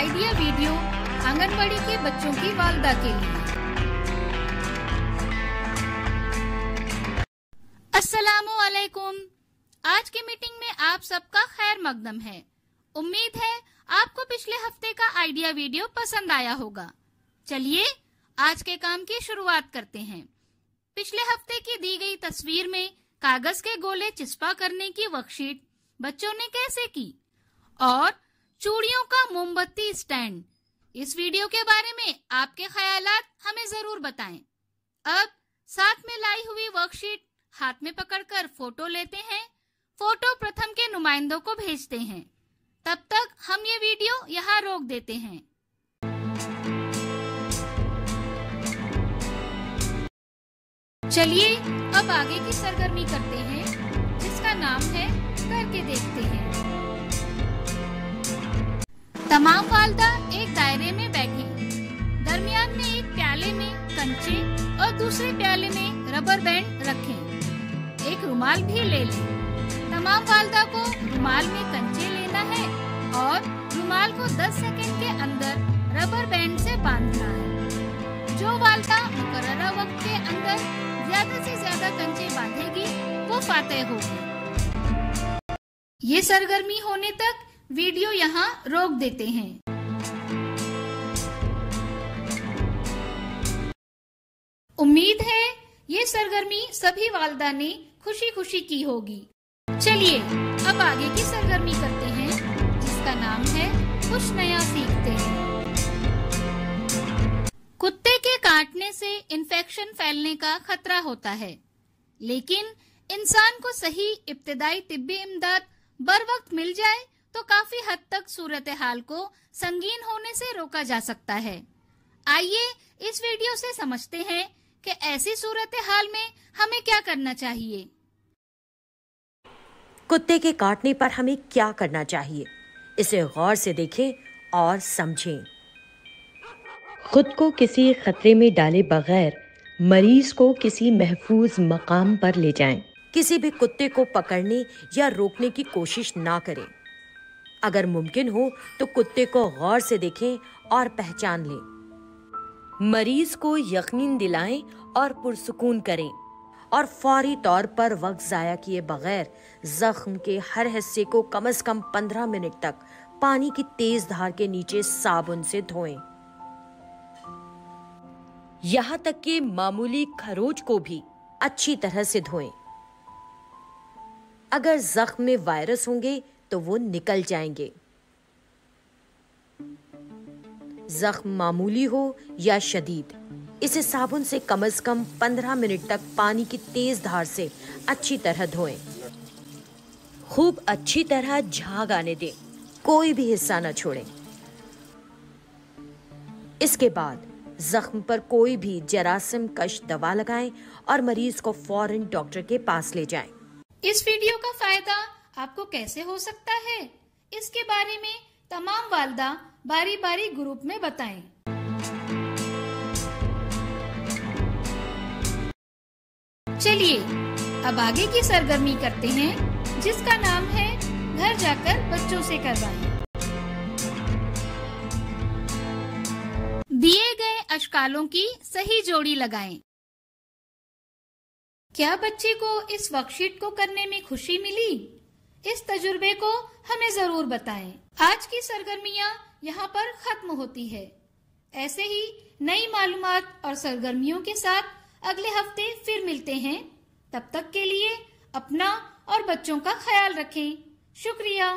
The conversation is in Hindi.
आइडिया वीडियो आंगनबाड़ी के बच्चों की वालदा के लिए। अस्सलामुअलैकुम आज की मीटिंग में आप सबका खैर मकदम है। उम्मीद है आपको पिछले हफ़्ते का आइडिया वीडियो पसंद आया होगा। चलिए आज के काम की शुरुआत करते हैं। पिछले हफ़्ते की दी गई तस्वीर में कागज़ के गोले चिस्पा करने की वर्कशीट बच्चों ने कैसे की? और चूड़ियों का मोमबत्ती स्टैंड। इस वीडियो के बारे में आपके ख्याल हमें ज़रूर बताएँ। अब, साथ में लाई हुई वर्कशीट हाथ में पकड़कर फ़ोटो लेते हैं। फ़ोटो प्रथम के नुमाइंदों को भेजते हैं। तब तक हम ये वीडियो यहाँ रोक देते हैं। चलिए, अब आगे की सरगर्मी करते हैं, जिसका नाम है करके देखते हैं। तमाम वालदा एक दायरे में बैठे। दरमियान में एक प्याले में कंचे और दूसरे प्याले में रबर बैंड रखे। एक रुमाल भी ले लें। तमाम वालदा को रुमाल में कंचे लेना है और रुमाल को 10 सेकंड के अंदर रबर बैंड से बांधना है। जो वालदा मुकर्रा वक्त के अंदर ज़्यादा से ज़्यादा कंचे बांधेगी, वो फातेह होगी। ये सरगर्मी होने तक वीडियो यहाँ रोक देते हैं। उम्मीद है ये सरगर्मी सभी वालदा ने खुशी खुशी की होगी। चलिए, अब आगे की सरगर्मी करते हैं, जिसका नाम है कुछ नया सीखते हैं। कुत्ते के काटने से इन्फेक्शन फैलने का खतरा होता है। लेकिन इंसान को सही इब्तदाई तिब्बी इमदाद बर वक्त मिल जाए तो काफ़ी हद तक सूरत हाल को संगीन होने से रोका जा सकता है। आइए इस वीडियो से समझते हैं कि ऐसी सूरत हाल में हमें क्या करना चाहिए। कुत्ते के काटने पर हमें क्या करना चाहिए? इसे गौर से देखें और समझें। खुद को किसी खतरे में डाले बगैर मरीज़ को किसी महफूज मकाम पर ले जाएँ। किसी भी कुत्ते को पकड़ने या रोकने की कोशिश ना करें। अगर मुमकिन हो तो कुत्ते को गौर से देखें और पहचान लें मरीज़ को यकीन दिलाएँ और पुरसकून करें और फौरी तौर पर वक्त ज़ाया किए बगैर जख्म के हर हिस्से को कम अज कम पंद्रह मिनट तक पानी की तेज धार के नीचे साबुन से धोएँ। यहाँ तक कि मामूली खरोच को भी अच्छी तरह से धोएँ। अगर जख्म में वायरस होंगे तो वो निकल जाएँगे जख्म मामूली हो या शदीद, इसे साबुन से कम से कम 15 मिनट तक पानी की तेज धार से अच्छी तरह धोएँ। खूब अच्छी तरह झाग आने दें, कोई भी हिस्सा ना छोड़ें इसके बाद जख्म पर कोई भी जरासिम कश दवा लगाएँ और मरीज़ को फ़ौरन डॉक्टर के पास ले जाएँ। इस वीडियो का फ़ायदा आपको कैसे हो सकता है इसके बारे में तमाम वालदा बारी बारी ग्रुप में बताएँ। चलिए, अब आगे की सरगर्मी करते हैं, जिसका नाम है घर जाकर बच्चों से करवाएँ। दिए गए अशकालों की सही जोड़ी लगाएँ। क्या बच्चे को इस वर्कशीट को करने में खुशी मिली इस तजुर्बे को हमें ज़रूर बताएँ। आज की सरगर्मियाँ यहाँ पर खत्म होती है। ऐसे ही नई मालूम और सरगर्मियों के साथ अगले हफ़्ते फिर मिलते हैं। तब तक के लिए अपना और बच्चों का ख्याल रखें। शुक्रिया।